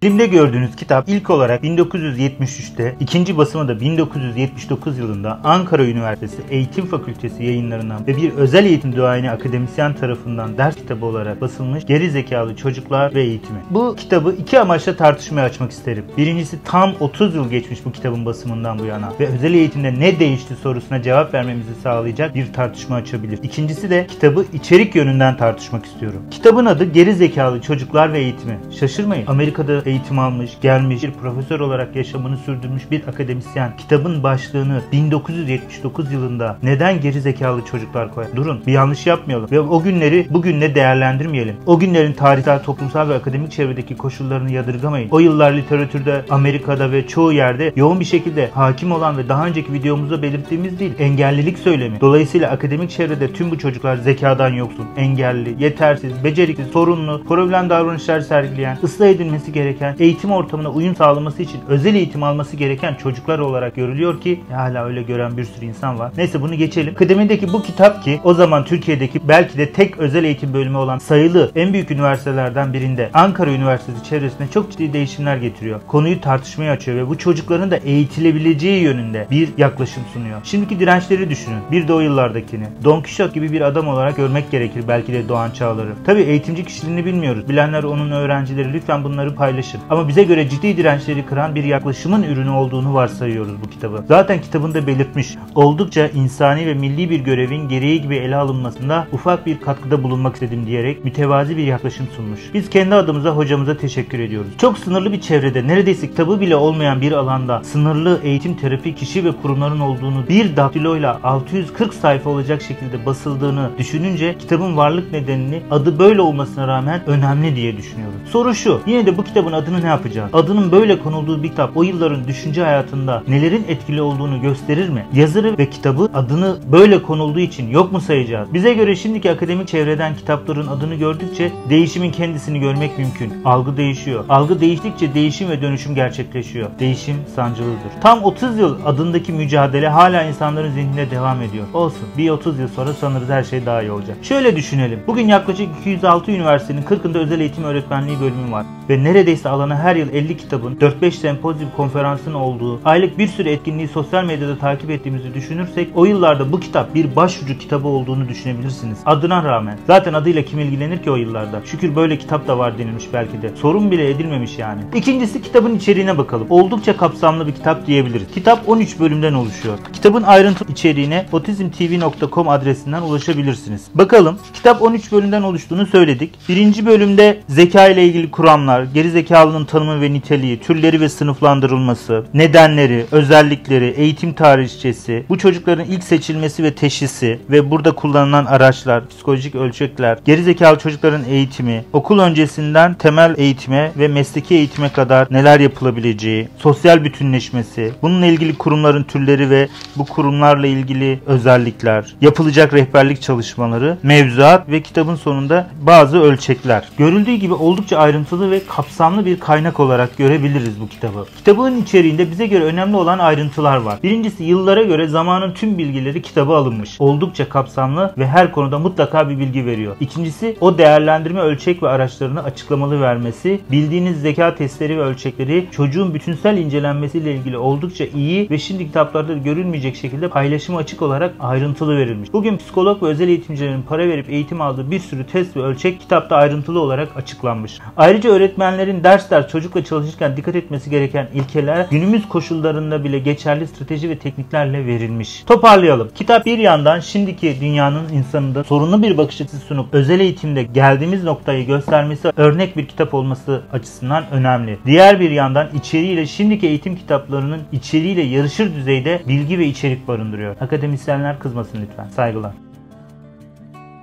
Filmde gördüğünüz kitap ilk olarak 1973'te, ikinci basımı da 1979 yılında Ankara Üniversitesi Eğitim Fakültesi yayınlarından ve bir özel eğitim duayeni akademisyen tarafından ders kitabı olarak basılmış Geri Zekalı Çocuklar ve Eğitimi. Bu kitabı iki amaçla tartışmaya açmak isterim. Birincisi tam 30 yıl geçmiş bu kitabın basımından bu yana ve özel eğitimde ne değişti sorusuna cevap vermemizi sağlayacak bir tartışma açabilir. İkincisi de kitabı içerik yönünden tartışmak istiyorum. Kitabın adı Geri Zekalı Çocuklar ve Eğitimi. Şaşırmayın. Amerika'da eğitim almış, gelmiş, bir profesör olarak yaşamını sürdürmüş bir akademisyen kitabın başlığını 1979 yılında neden geri zekalı çocuklar koyar? Durun bir yanlış yapmayalım ve o günleri bugünle değerlendirmeyelim. O günlerin tarihsel, toplumsal ve akademik çevredeki koşullarını yadırgamayın. O yıllar literatürde, Amerika'da ve çoğu yerde yoğun bir şekilde hakim olan ve daha önceki videomuzda belirttiğimiz değil, engellilik söylemi. Dolayısıyla akademik çevrede tüm bu çocuklar zekadan yoksun, engelli, yetersiz, beceriksiz, sorunlu, problem davranışlar sergileyen, ıslah edilmesi gereken, eğitim ortamına uyum sağlaması için özel eğitim alması gereken çocuklar olarak görülüyor ki hala öyle gören bir sürü insan var. Neyse bunu geçelim. Kıdemindeki bu kitap ki o zaman Türkiye'deki belki de tek özel eğitim bölümü olan sayılı en büyük üniversitelerden birinde Ankara Üniversitesi çevresinde çok ciddi değişimler getiriyor. Konuyu tartışmaya açıyor ve bu çocukların da eğitilebileceği yönünde bir yaklaşım sunuyor. Şimdiki dirençleri düşünün. Bir de o yıllardakini. Don Quixote gibi bir adam olarak görmek gerekir belki de Doğan Çağlar'ı. Tabi eğitimci kişiliğini bilmiyoruz. Bilenler onun öğrencileri lütfen bunları paylaşın. Ama bize göre ciddi dirençleri kıran bir yaklaşımın ürünü olduğunu varsayıyoruz bu kitabı. Zaten kitabında belirtmiş. Oldukça insani ve milli bir görevin gereği gibi ele alınmasında ufak bir katkıda bulunmak istedim diyerek mütevazi bir yaklaşım sunmuş. Biz kendi adımıza hocamıza teşekkür ediyoruz. Çok sınırlı bir çevrede neredeyse kitabı bile olmayan bir alanda sınırlı eğitim terapi kişi ve kurumların olduğunu bir daktiloyla 640 sayfa olacak şekilde basıldığını düşününce kitabın varlık nedenini adı böyle olmasına rağmen önemli diye düşünüyoruz. Soru şu. Yine de bu kitabın adını ne yapacağız? Adının böyle konulduğu bir kitap o yılların düşünce hayatında nelerin etkili olduğunu gösterir mi? Yazarı ve kitabı adını böyle konulduğu için yok mu sayacağız? Bize göre şimdiki akademik çevreden kitapların adını gördükçe değişimin kendisini görmek mümkün. Algı değişiyor. Algı değiştikçe değişim ve dönüşüm gerçekleşiyor. Değişim sancılıdır. Tam 30 yıl adındaki mücadele hala insanların zihninde devam ediyor. Olsun. Bir 30 yıl sonra sanırız her şey daha iyi olacak. Şöyle düşünelim. Bugün yaklaşık 206 üniversitenin 40'ında özel eğitim öğretmenliği bölümü var. Ve neredeyse alana her yıl 50 kitabın 4-5 sempozyum konferansın olduğu, aylık bir sürü etkinliği sosyal medyada takip ettiğimizi düşünürsek o yıllarda bu kitap bir başucu kitabı olduğunu düşünebilirsiniz. Adına rağmen. Zaten adıyla kim ilgilenir ki o yıllarda? Şükür böyle kitap da var denilmiş belki de. Sorun bile edilmemiş yani. İkincisi kitabın içeriğine bakalım. Oldukça kapsamlı bir kitap diyebiliriz. Kitap 13 bölümden oluşuyor. Kitabın ayrıntı içeriğine otizmtv.com adresinden ulaşabilirsiniz. Bakalım kitap 13 bölümden oluştuğunu söyledik. Birinci bölümde zeka ile ilgili kuramlar, geri zekalının tanımı ve niteliği, türleri ve sınıflandırılması, nedenleri, özellikleri, eğitim tarihçesi, bu çocukların ilk seçilmesi ve teşhisi ve burada kullanılan araçlar, psikolojik ölçekler, geri zekalı çocukların eğitimi, okul öncesinden temel eğitime ve mesleki eğitime kadar neler yapılabileceği, sosyal bütünleşmesi, bununla ilgili kurumların türleri ve bu kurumlarla ilgili özellikler, yapılacak rehberlik çalışmaları, mevzuat ve kitabın sonunda bazı ölçekler. Görüldüğü gibi oldukça ayrıntılı ve kapsamlı bir kaynak olarak görebiliriz bu kitabı. Kitabın içeriğinde bize göre önemli olan ayrıntılar var. Birincisi yıllara göre zamanın tüm bilgileri kitaba alınmış. Oldukça kapsamlı ve her konuda mutlaka bir bilgi veriyor. İkincisi o değerlendirme ölçek ve araçlarını açıklamalı vermesi, bildiğiniz zeka testleri ve ölçekleri çocuğun bütünsel incelenmesiyle ilgili oldukça iyi ve şimdi kitaplarda görülmeyecek şekilde paylaşıma açık olarak ayrıntılı verilmiş. Bugün psikolog ve özel eğitimcilerin para verip eğitim aldığı bir sürü test ve ölçek kitapta ayrıntılı olarak açıklanmış. Ayrıca öğretmenlerin ders ders çocukla çalışırken dikkat etmesi gereken ilkeler günümüz koşullarında bile geçerli strateji ve tekniklerle verilmiş. Toparlayalım. Kitap bir yandan şimdiki dünyanın insanında sorunlu bir bakış açısı sunup özel eğitimde geldiğimiz noktayı göstermesi örnek bir kitap olması açısından önemli. Diğer bir yandan içeriğiyle şimdiki eğitim kitaplarının içeriğiyle yarışır düzeyde bilgi ve içerik barındırıyor. Akademisyenler kızmasın lütfen. Saygılar.